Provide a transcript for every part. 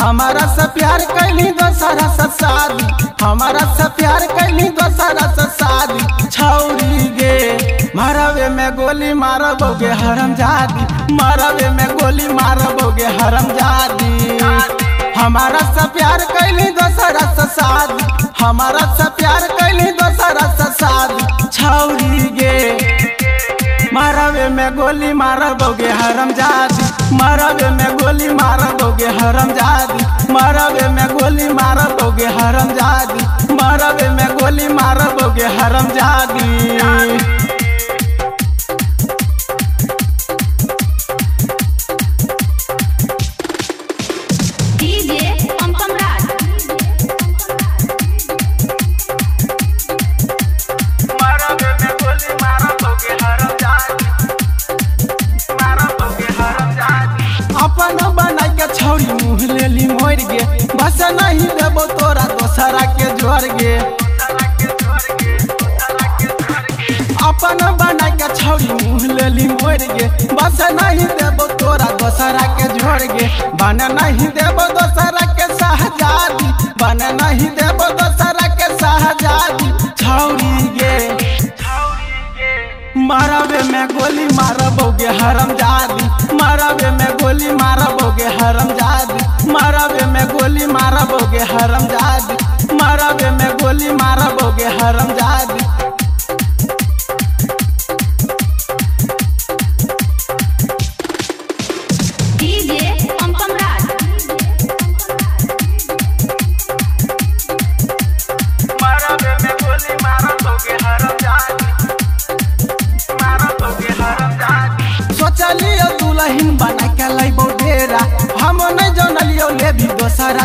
हमारा से प्यार कैली दोसरा से शादी हमारा से प्यार कैली दोसरा से शादी मारवे में गोली मारबोगे हरम जादी मारवे में गोली मारबोगे हरम जादी हमारा सा प्यार कैली दोसरा से शादी हमारा सा प्यार कैली दोसरा से शादी छौरी गे। मारवे में गोली मारबोगे हरम जादी मारवे में गोली मारबोगे हरम जादी मारवे में गोली मारबोगे हरम जादी मारवे में गोली मारबोगे हरम जादी मोर गे बस नहीं देबो तोरा दोसरा के ज़ोर गे अपन बना के छौरी मुँह लेली मोर गे बस नहीं देबो तोरा दोसरा के जोड़ गे बन नहीं देबो दोसरा के सहजादी बन नहीं देबो दोसरा के सहजादी छौरी गे। मारवे में गोली मारबोगे हरम जादी कंपम राज मारबे में गोली मारबोगे हरम जादी मारबोगे हरम जादी सोचलियो दुलहिन बना के लैबो डेरा। हम नहीं जानलियो दोसरा से दोसरा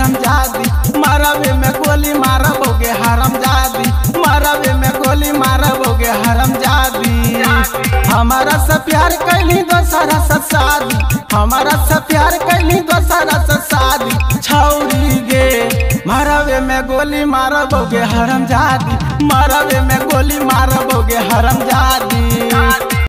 हरम जादी। हमारा से प्यार कैली दोसरा से शादी हमारा से प्यार कैली दोसरा से शादी छौरी गे मारवे में गोली मारबोगे हरम जादी। मारवे में गोली मारबोगे हरम जादी।